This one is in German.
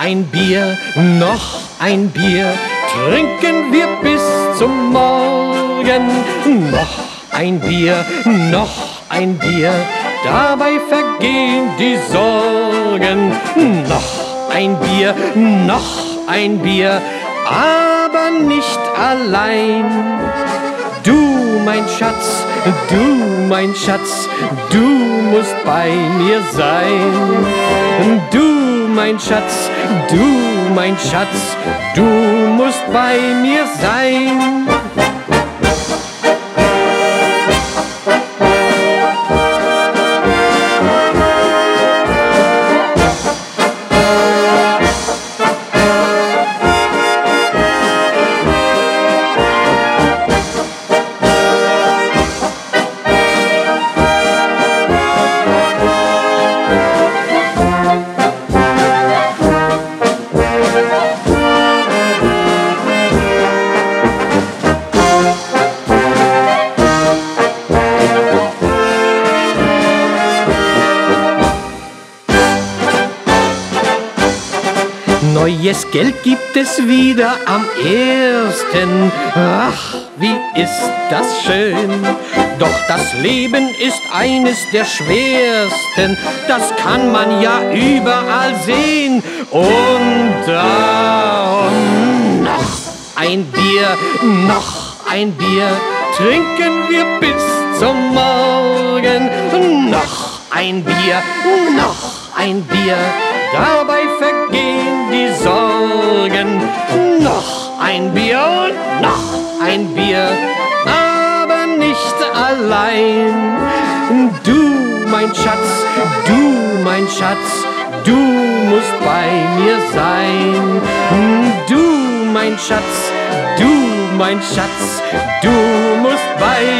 ein Bier, noch ein Bier, trinken wir bis zum Morgen. Noch ein Bier, noch ein Bier, dabei vergehen die Sorgen. Noch ein Bier, noch ein Bier, aber nicht allein. Du, mein Schatz, du, mein Schatz, du musst bei mir sein. Du, mein Schatz, du, mein Schatz, du musst bei mir sein. Neues Geld gibt es wieder am ersten. Ach, wie ist das schön. Doch das Leben ist eines der schwersten. Das kann man ja überall sehen. Und darum noch ein Bier, noch ein Bier. Trinken wir bis zum Morgen. Noch ein Bier, noch ein Bier. Dabei vergehen ein Bier und noch ein Bier, aber nicht allein. Du, mein Schatz, du, mein Schatz, du musst bei mir sein. Du, mein Schatz, du, mein Schatz, du musst bei mir sein.